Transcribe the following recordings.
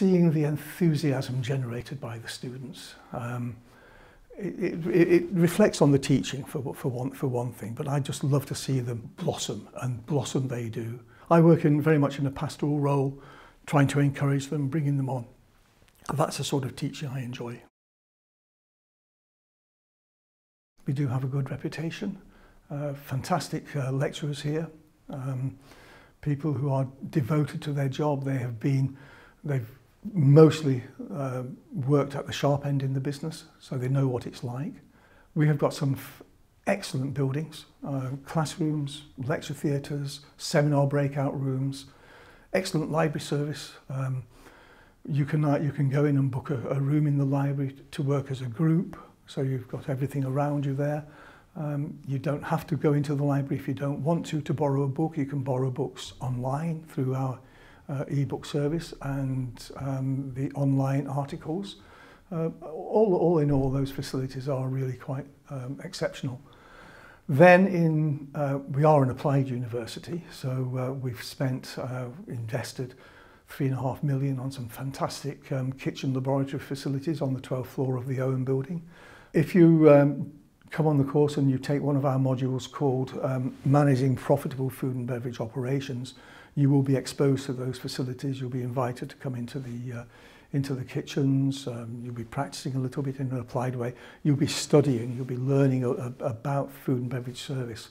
seeing the enthusiasm generated by the students. Um, it, it, it reflects on the teaching for, for, one, for one thing, but I just love to see them blossom, and blossom they do. I work in very much in a pastoral role, trying to encourage them, bringing them on. That's the sort of teaching I enjoy. We do have a good reputation, uh, fantastic uh, lecturers here, um, people who are devoted to their job. They have been They've mostly uh, worked at the sharp end in the business, so they know what it's like. We have got some excellent buildings, uh, classrooms, lecture theatres, seminar breakout rooms, excellent library service. Um, you can uh, you can go in and book a, a room in the library to work as a group, so you've got everything around you there. Um, you don't have to go into the library if you don't want to to borrow a book. You can borrow books online through our uh, e-book service and um, the online articles. Uh, all, all in all, those facilities are really quite um, exceptional. Then in, uh, we are an applied university, so uh, we've spent, uh, invested three and a half million on some fantastic um, kitchen laboratory facilities on the 12th floor of the Owen building. If you um, come on the course and you take one of our modules called um, Managing Profitable Food and Beverage Operations, you will be exposed to those facilities. You'll be invited to come into the uh, into the kitchens. Um, you'll be practicing a little bit in an applied way. You'll be studying. You'll be learning a, a, about food and beverage service.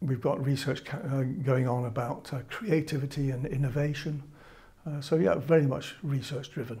we've got research uh, going on about uh, creativity and innovation. Uh, so yeah, very much research driven.